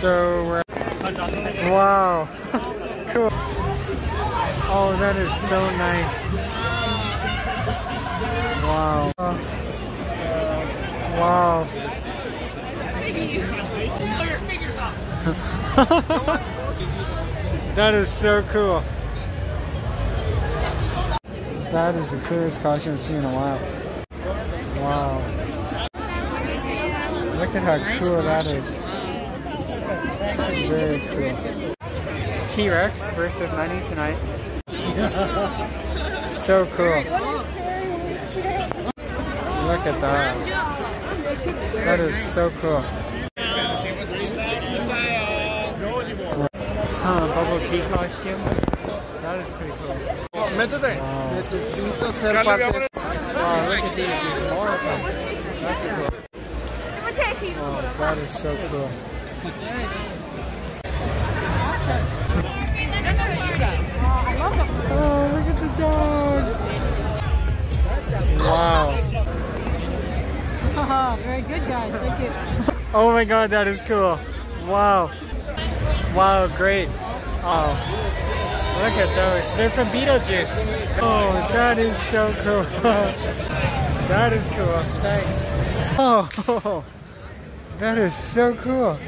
So we're wow, cool. Oh, that is so nice. Wow. Wow. that is so cool. That is the coolest costume I've seen in a while. Wow. Look at how cool that is. Very cool. T-Rex, first of many tonight. so cool. Look at that. That is so cool. Huh, bubble tea costume. That is pretty cool. Wow. Necesito ser parte. Wow, look at these. There's more of them. That's cool. Oh, that is so cool. Oh, look at the dog. Wow. Very good, guys. Thank you. Oh my god, that is cool. Wow. Wow, great. Oh. Look at those. They're from Beetlejuice. Oh, that is so cool. that is cool. Thanks. Oh, that is so cool.